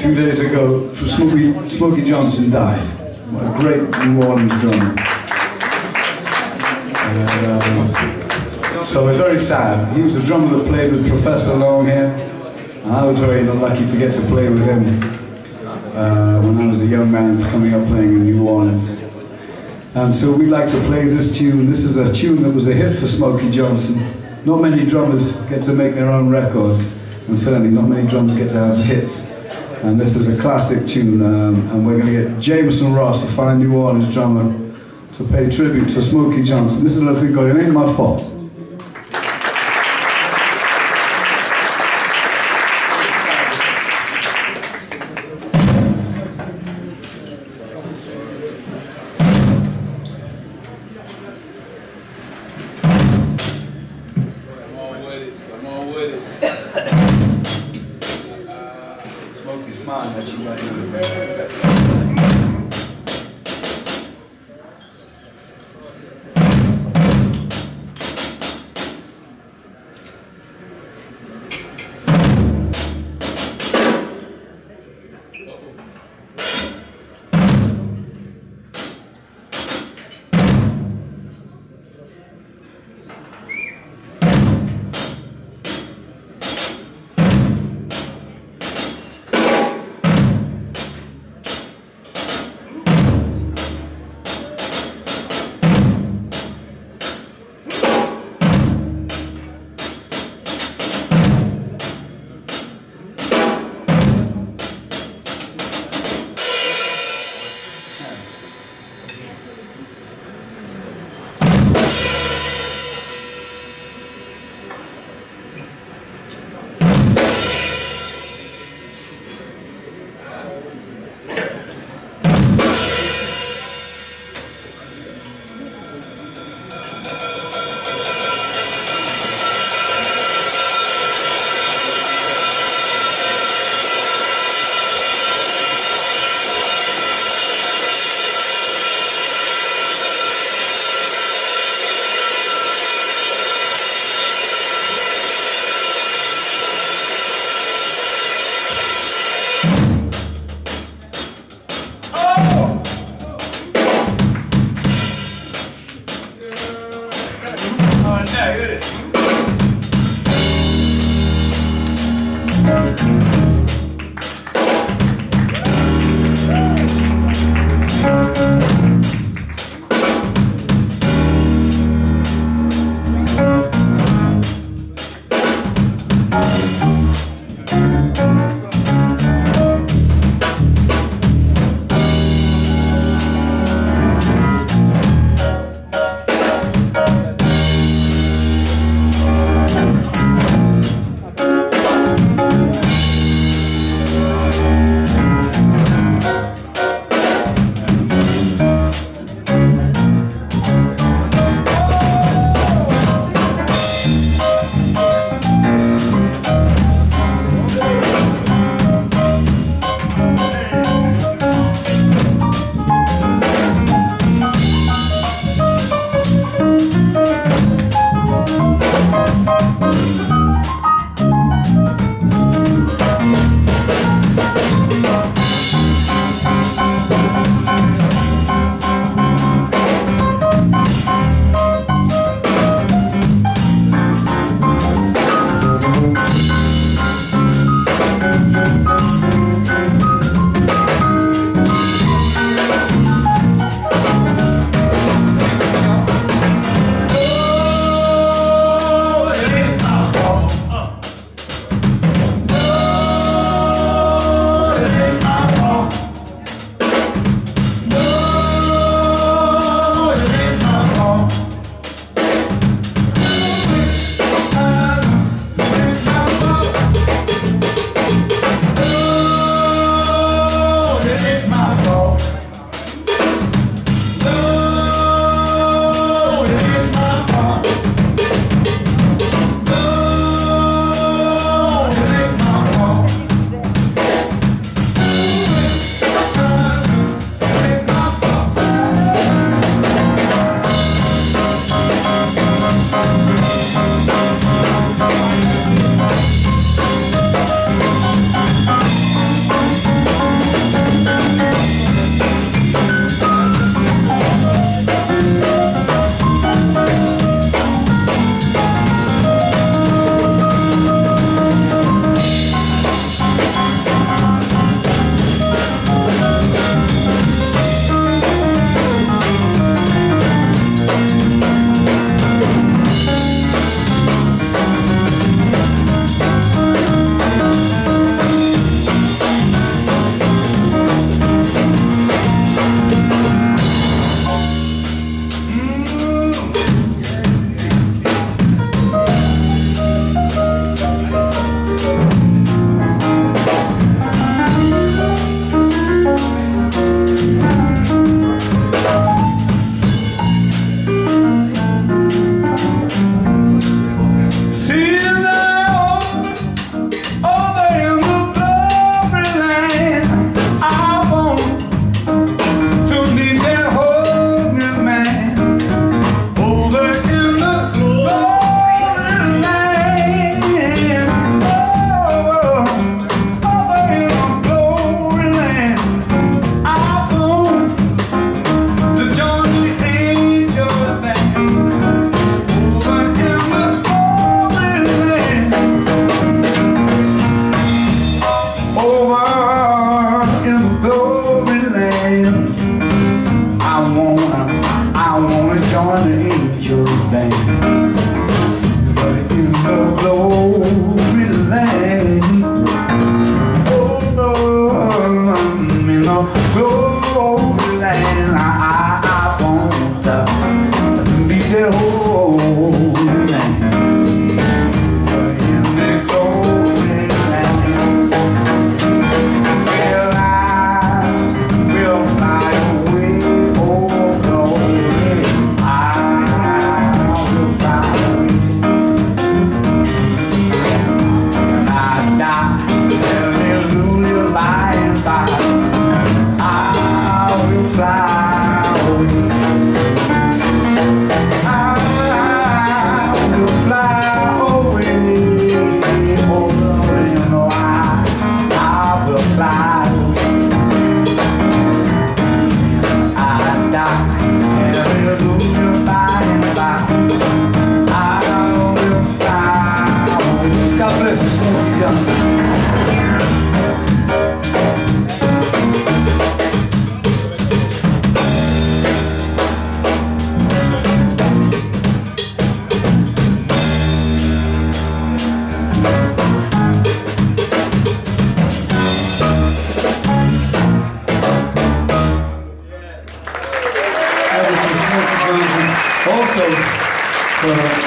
two days ago, Smokey, Smokey Johnson died. A great New Orleans drummer. And, um, so we're very sad. He was a drummer that played with Professor Longhair. And I was very lucky to get to play with him uh, when I was a young man coming up playing in New Orleans. And so we'd like to play this tune. This is a tune that was a hit for Smokey Johnson. Not many drummers get to make their own records, and certainly not many drummers get to have hits. And this is a classic tune, um, and we're going to get Jamison Ross, a fine New Orleans drummer, to pay tribute to Smokey Johnson. This is a little thing called It Ain't My Fault.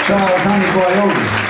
That was for Smokey Johnson. Also, for Charles Honeyboy Otis.